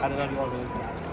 다른라디오어드로 들.